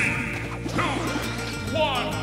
Three, two, one.